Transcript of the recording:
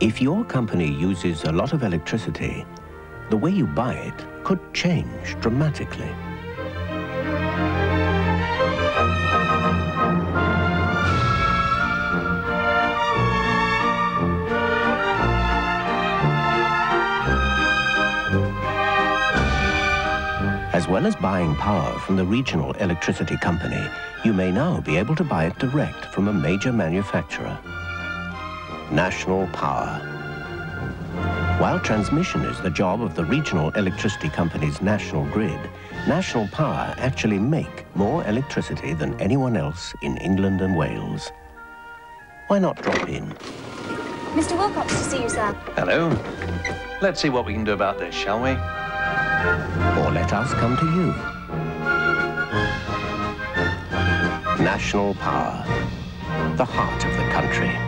If your company uses a lot of electricity, the way you buy it could change dramatically. As well as buying power from the regional electricity company, you may now be able to buy it direct from a major manufacturer. National Power. While transmission is the job of the regional electricity company's national grid, National Power actually make more electricity than anyone else in England and Wales. Why not drop in? Mr. Wilcox to see you, sir. Hello. Let's see what we can do about this, shall we? Or let us come to you. National Power, the heart of the country.